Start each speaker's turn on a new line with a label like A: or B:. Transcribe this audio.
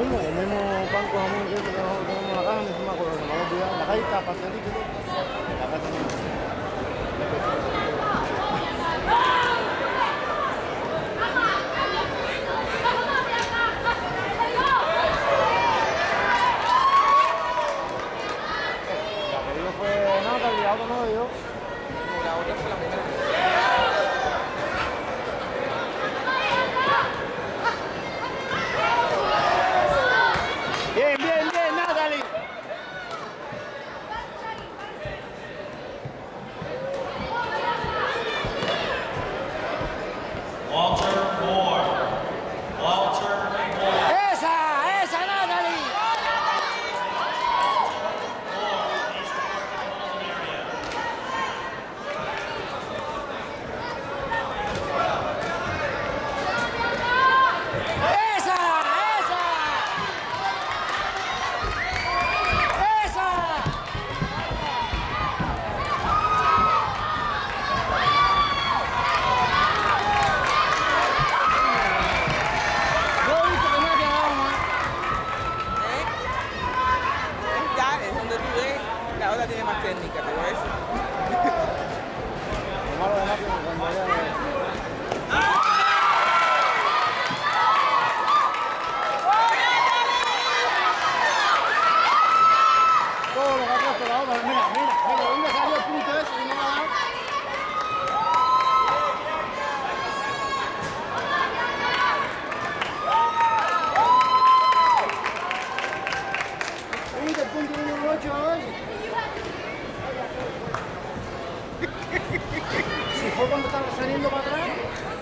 A: mismo, el mismo banco de que tenemos la caja, me hicimos con me la calle está pastelito, la La. La otra fue la.
B: la tiene más técnica, pero es
A: Si fue cuando estaba saliendo para atrás.